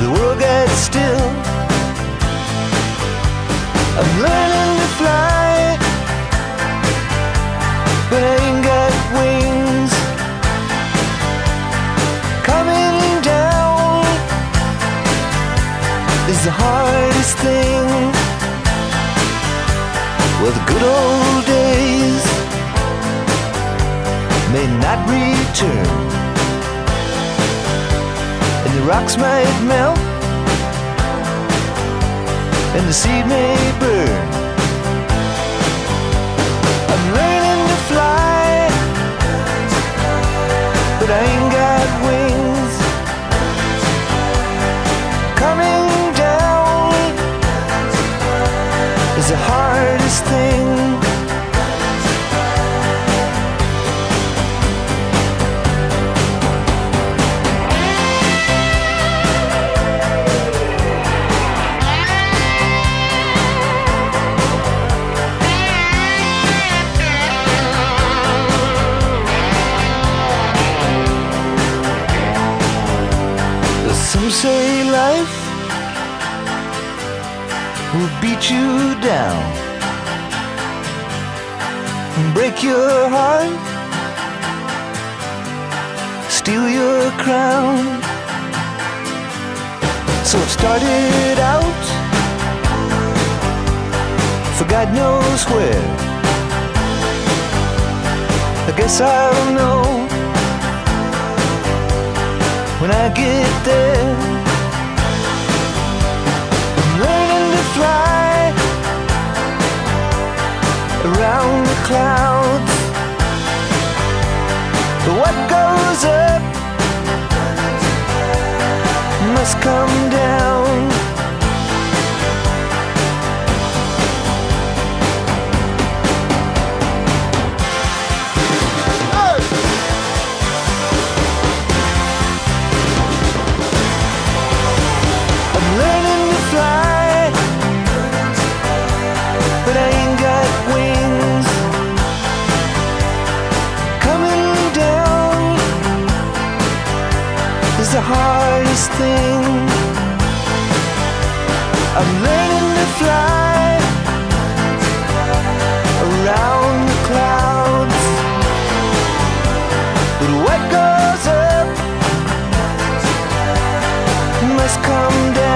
the world gets still. I'm learning to fly, but I ain't got wings. Coming down is the hardest thing. Well, the good old days may not return the rocks might melt, and the seed may burn. Life will beat you down and break your heart, steal your crown. So it started out for God knows where. I guess I'll know when I get there. Around the clouds. Is the hardest thing. I'm learning to fly around the clouds, but what goes up must come down.